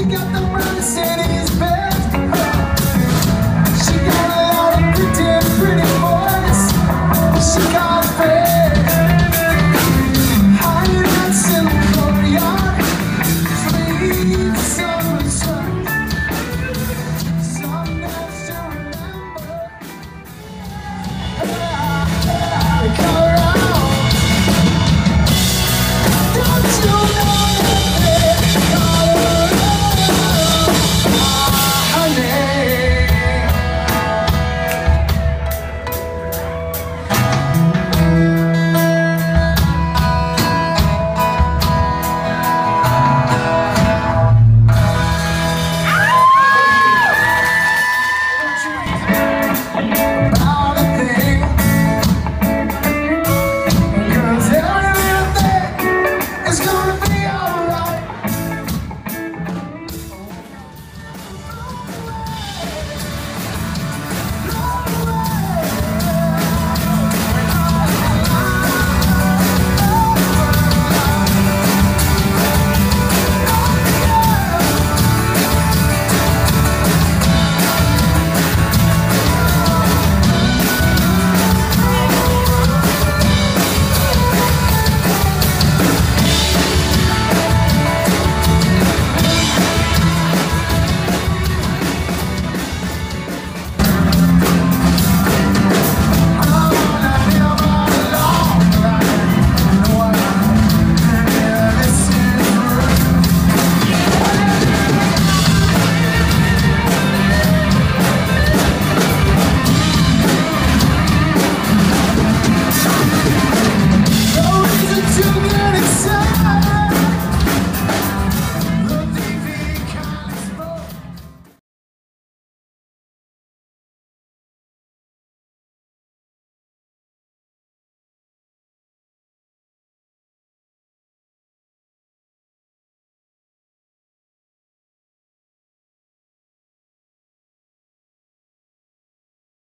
She got the Mercedes